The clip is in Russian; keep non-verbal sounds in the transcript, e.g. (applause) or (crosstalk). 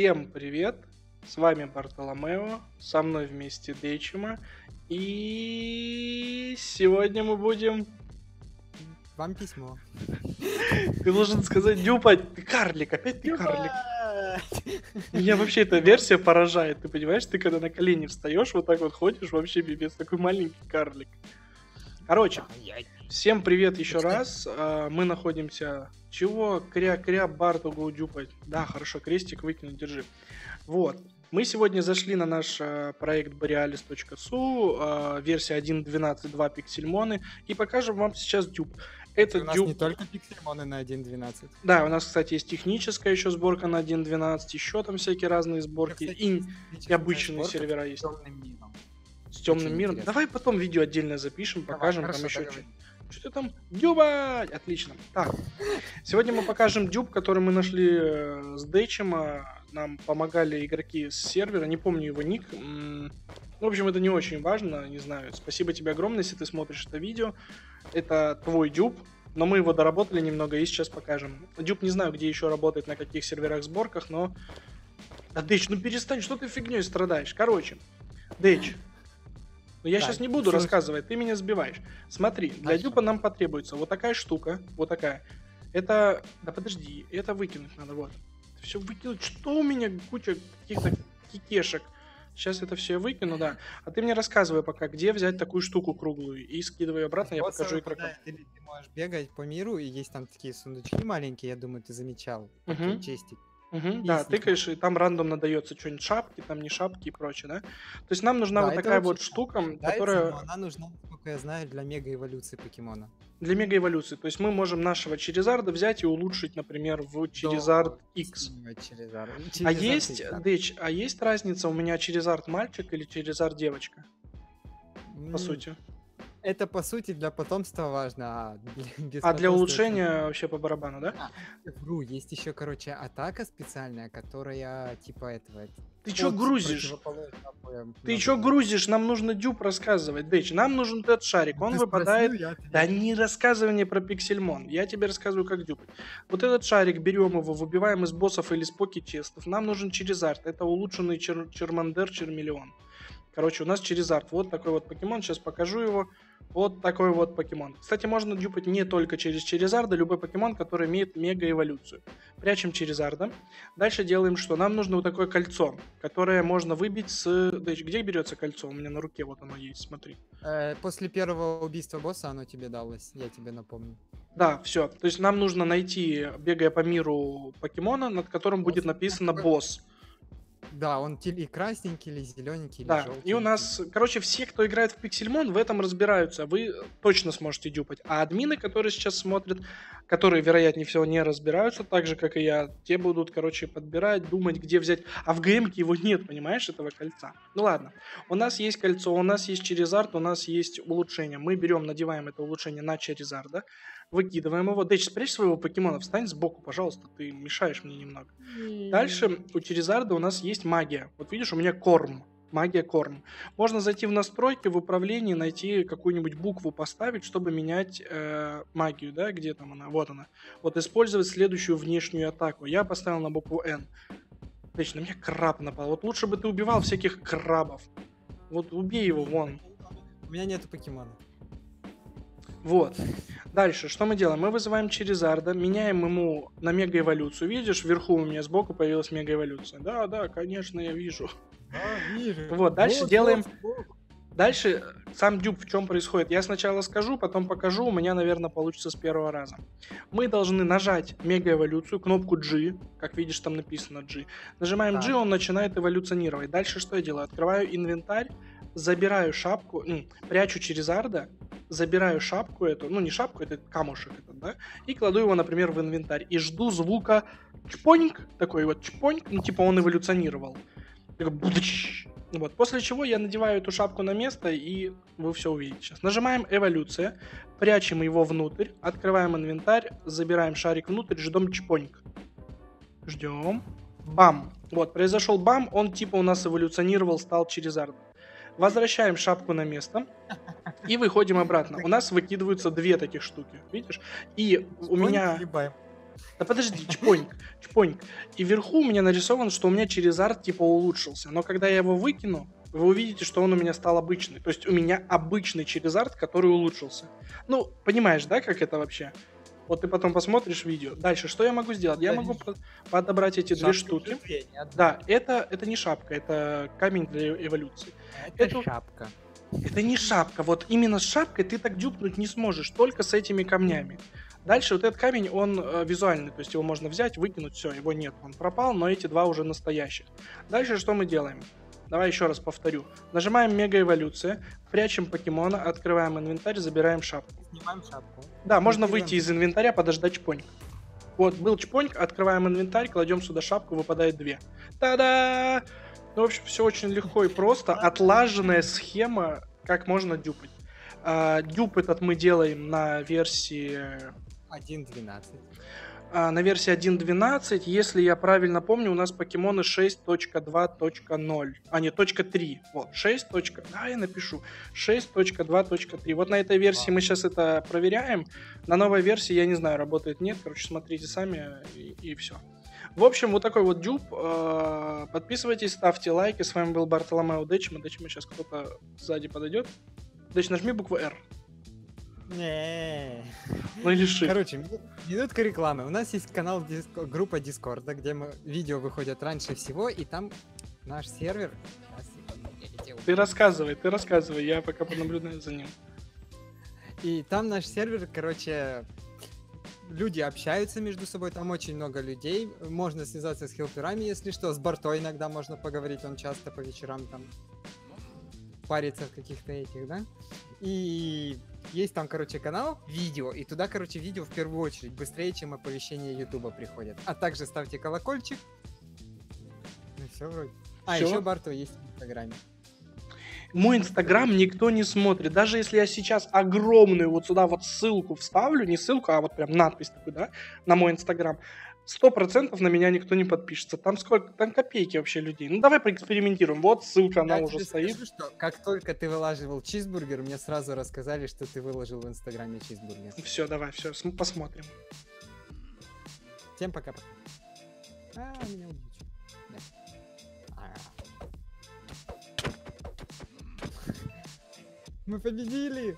Всем привет! С вами Бартоломео, со мной вместе Дечима. И сегодня мы будем... Вам письмо. (laughs) Ты должен сказать, Дюпа, ты карлик, опять ты карлик. Меня вообще эта версия поражает, ты понимаешь? Ты когда на колени встаешь, вот так вот ходишь, вообще пипец, такой маленький карлик. Короче, всем привет еще раз. А, Мы находимся... Чего? Кря-кря, Бартугу, дюпать. Да, хорошо, крестик выкинуть, держи. Вот. Мы сегодня зашли на наш э, проект borealis.su, э, версия 1.12.2 пиксельмоны, и покажем вам сейчас дюб. Это У нас дюб... не только пиксельмоны на 1.12. Да, у нас, кстати, есть техническая еще сборка на 1.12, еще там всякие разные сборки, Кстати, и, обычные сервера с есть. тёмным миром. С темным миром. интересно. Давай потом видео отдельно запишем, Давай, покажем хорошо, там еще что. Что там? Дюба! Отлично. Так, сегодня мы покажем дюб, который мы нашли э, с Дэчем. а, Нам помогали игроки с сервера, не помню его ник. В общем, это не очень важно, не знаю. Спасибо тебе огромное, если ты смотришь это видео. Это твой дюб, но мы его доработали немного и сейчас покажем. Дюб не знаю, где еще работает, на каких серверах сборках, но... Да, Дэч, ну перестань, что ты фигней страдаешь? Короче, Дэч, ну я Так, сейчас не буду слушай. рассказывать, ты меня сбиваешь. Смотри, для Хорошо. дюпа нам потребуется вот такая штука, вот такая. Это, да подожди, это выкинуть надо, вот. Все выкинуть, что у меня куча каких-то кикешек. Сейчас это все выкину, да. А ты мне рассказывай пока, где взять такую штуку круглую и скидывай обратно, я покажу игрокам. или ты можешь бегать по миру, и есть там такие сундучки маленькие, я думаю, ты замечал. Такие Мгм. Мгм, да, тыкаешь, и там рандомно дается что-нибудь шапки, там не шапки и прочее, да? То есть нам нужна Да, вот это такая вот вообще штука, Дается, которая но она нужна, насколько я знаю, для мега-эволюции покемона. для мегаэволюции. То есть мы можем нашего Черезарда взять и улучшить, например, в Черезард До- X. Черезард. А Черезард есть, X, да. Дэч, а есть разница у меня Черезард мальчик или Черезард девочка, по М, сути? Это, по сути, для потомства важно, а (laughs) для, А для потомства это- улучшения вообще по барабану, да? Вру, есть еще, короче, атака специальная, которая типа этого. Ты чё грузишь? Ты чё грузишь? Нам нужно дюб рассказывать. Дэч, нам нужен этот шарик. Он Ты выпадает... спросил, я. Да не рассказывай мне про пиксельмон. Я тебе рассказываю, как дюбать. Вот этот шарик, берем его, выбиваем из боссов или из поки-честов. Нам нужен Черезард. Это улучшенный чер... Чермандер Чермиллион. Короче, у нас Черезард. Вот такой вот покемон. Сейчас покажу его. Вот такой вот покемон. Кстати, можно дюпать не только через Черезарда, любой покемон, который имеет мега-эволюцию. Прячем Черезарда. Дальше делаем что? Нам нужно вот такое кольцо, которое можно выбить с... Дэч, где берется кольцо? У меня на руке вот оно есть, смотри. Э, После первого убийства босса оно тебе далось, я тебе напомню. Да, все. То есть нам нужно найти, бегая по миру покемона, над которым будет написано босс. Да, он или красненький, или зелененький, или Да. И желтенький. у нас, короче, все, кто играет в Пиксельмон, в этом разбираются. Вы точно сможете дюпать. А админы, которые сейчас смотрят, которые, вероятнее всего, не разбираются, так же, как и я, те будут, короче, подбирать, думать, где взять. А в ГМ его нет, понимаешь, этого кольца. Ну ладно. У нас есть кольцо, у нас есть Черезард, у нас есть улучшение. Мы берем, надеваем это улучшение на Черезарда, выкидываем его. Дэч, спрячь своего покемона, встань сбоку, пожалуйста, ты мешаешь мне немного. Дальше у Черезарда у нас есть магия. Вот видишь, у меня корм. Магия корм. Можно зайти в настройки, в управлении, найти какую-нибудь букву поставить, чтобы менять э, магию, да, где там она, вот она. Вот использовать следующую внешнюю атаку. Я поставил на букву N. На меня краб напал. Вот лучше бы ты убивал всяких крабов. Вот убей его, вон. У меня нету покемона. Вот. Дальше, что мы делаем? Мы вызываем Черезарда, меняем ему на мегаэволюцию. Видишь, вверху у меня сбоку появилась мегаэволюция. Да, да, конечно, я вижу. А, вижу. Вот, дальше делаем- вот. Дальше э, сам дюб в чем происходит. Я сначала скажу, потом покажу. У меня, наверное, получится с первого раза. Мы должны нажать мегаэволюцию, кнопку G. Как видишь, там написано G. Нажимаем G, он начинает эволюционировать. Дальше что я делаю? Открываю инвентарь, забираю шапку, м, прячу Черезарда, забираю шапку эту, ну не шапку, это камушек этот, да, и кладу его, например, в инвентарь. И жду звука чпоньк, такой вот чпоньк, ну типа он эволюционировал. Вот. После чего я надеваю эту шапку на место, и вы все увидите сейчас. Нажимаем эволюция, прячем его внутрь, открываем инвентарь, забираем шарик внутрь, ждем чпоньк. Ждем. Бам. Вот, произошел бам, он типа у нас эволюционировал, стал Черезардом. Возвращаем шапку на место и выходим обратно. У нас выкидываются две таких штуки, видишь? И у меня... Да подожди, чпоньк, чпоньк. И вверху у меня нарисовано, что у меня через арт типа улучшился. Но когда я его выкину, вы увидите, что он у меня стал обычный. То есть у меня обычный через арт, который улучшился. Ну, понимаешь, да, как это вообще? Вот ты потом посмотришь видео. Дальше, что я могу сделать? Я Да, могу по- подобрать эти две штуки. Да, это, это не шапка, это камень для эволюции. Это эту- шапка. Это не шапка. Вот именно с шапкой ты так дюпнуть не сможешь, только с этими камнями. Дальше вот этот камень, он э, визуальный, то есть его можно взять, выкинуть, все, его нет, он пропал, но эти два уже настоящих. Дальше что мы делаем? Давай еще раз повторю. Нажимаем мега эволюция, прячем покемона, открываем инвентарь, забираем шапку. Снимаем шапку. Да, можно выйти из инвентаря, подождать чпоньк. Вот, был чпоньк, открываем инвентарь, кладем сюда шапку, выпадает две. Та-да! Ну, в общем, все очень легко и просто. Отлаженная схема, как можно дюпать. А, дюп этот мы делаем на версии 1.12. а, на версии 1.12, если я правильно помню, у нас покемоны 6.2.0, а не точка .3, вот, 6. точка- Да, я напишу, 6.2.3. Вот на этой версии мы сейчас это проверяем, на новой версии, я не знаю, работает, нет, короче, смотрите сами и, все. В общем, вот такой вот дюб. Э, Подписывайтесь, ставьте лайки. С вами был Бартоломео Дэчма. Дэчма сейчас кто-то сзади подойдет. Дэч, нажми букву R. Не. Ну или. Короче, мину- минутка рекламы. У нас есть канал, группа Дискорда, где мы, видео выходят раньше всего, и там наш сервер... Ты рассказывай, ты рассказывай, я пока понаблюдаю за ним. И там наш сервер, короче, люди общаются между собой, там очень много людей. Можно связаться с хилперами, если что. С Бартой иногда можно поговорить, он часто по вечерам там парится в каких-то этих, да? И есть там, короче, канал, видео, и туда, короче, видео в первую очередь, быстрее, чем оповещения Ютуба приходят. А также ставьте колокольчик. Ну все вроде. А, Всё? еще Барто есть в Инстаграме. Мой инстаграм никто не смотрит. Даже если я сейчас огромную вот сюда вот ссылку вставлю, не ссылку, а вот прям надпись такую, да, на мой инстаграм, сто процентов на меня никто не подпишется. Там сколько, там копейки вообще людей. Ну давай поэкспериментируем. Вот ссылка, она Я уже стоит. скажу, что как только ты вылаживал чизбургер, мне сразу рассказали, что ты выложил в Инстаграме чизбургер. Все, давай, все, посмотрим. Всем пока-пока. А, меня убьют. Да. А. Мы победили!